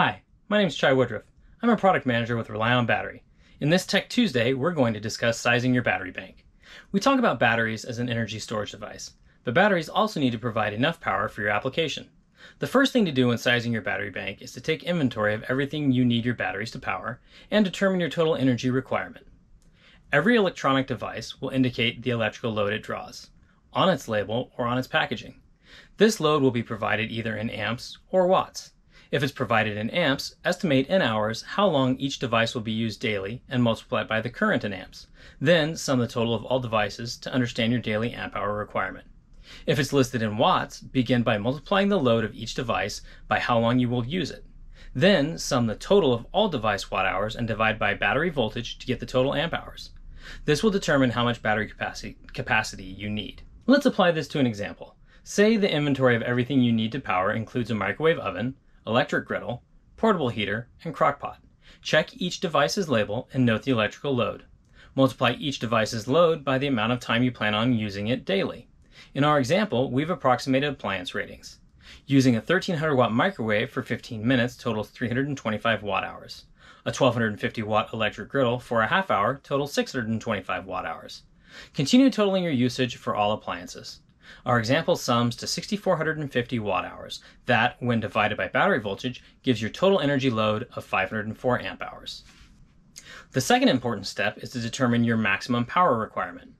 Hi, my name is Chi Woodruff. I'm a product manager with RELiON Battery. In this Tech Tuesday, we're going to discuss sizing your battery bank. We talk about batteries as an energy storage device, but batteries also need to provide enough power for your application. The first thing to do when sizing your battery bank is to take inventory of everything you need your batteries to power and determine your total energy requirement. Every electronic device will indicate the electrical load it draws, on its label or on its packaging. This load will be provided either in amps or watts. If it's provided in amps, estimate in hours how long each device will be used daily and multiply it by the current in amps. Then sum the total of all devices to understand your daily amp hour requirement. If it's listed in watts, begin by multiplying the load of each device by how long you will use it. Then sum the total of all device watt hours and divide by battery voltage to get the total amp hours. This will determine how much battery capacity, capacity you need. Let's apply this to an example. Say the inventory of everything you need to power includes a microwave oven, electric griddle, portable heater, and crockpot. Check each device's label and note the electrical load. Multiply each device's load by the amount of time you plan on using it daily. In our example, we've approximated appliance ratings. Using a 1300 watt microwave for 15 minutes totals 325 watt hours. A 1250 watt electric griddle for a half hour totals 625 watt hours. Continue totaling your usage for all appliances. Our example sums to 6450 watt hours. That, when divided by battery voltage, gives your total energy load of 504 amp hours. The second important step is to determine your maximum power requirement.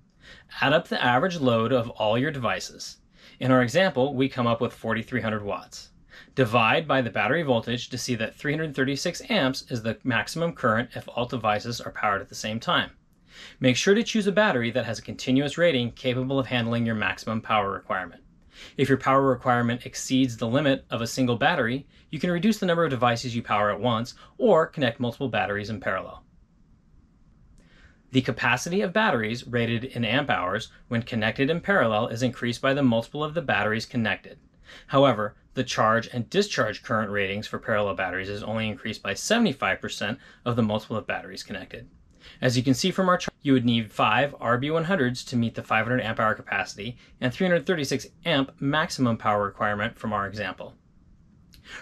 Add up the average load of all your devices. In our example, we come up with 4300 watts. Divide by the battery voltage to see that 336 amps is the maximum current if all devices are powered at the same time. Make sure to choose a battery that has a continuous rating capable of handling your maximum power requirement. If your power requirement exceeds the limit of a single battery, you can reduce the number of devices you power at once or connect multiple batteries in parallel. The capacity of batteries rated in amp hours when connected in parallel is increased by the multiple of the batteries connected. However, the charge and discharge current ratings for parallel batteries is only increased by 75% of the multiple of batteries connected. As you can see from our chart, you would need 5 RB100s to meet the 500 amp hour capacity and 336 amp maximum power requirement from our example.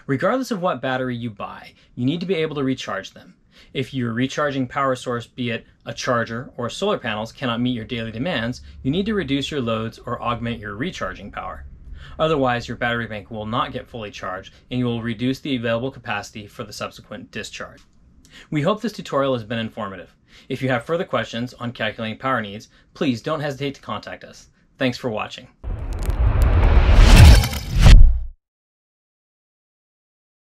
Regardless of what battery you buy, you need to be able to recharge them. If your recharging power source, be it a charger or solar panels, cannot meet your daily demands, you need to reduce your loads or augment your recharging power. Otherwise, your battery bank will not get fully charged and you will reduce the available capacity for the subsequent discharge. We hope this tutorial has been informative. If you have further questions on calculating power needs, please don't hesitate to contact us. Thanks for watching.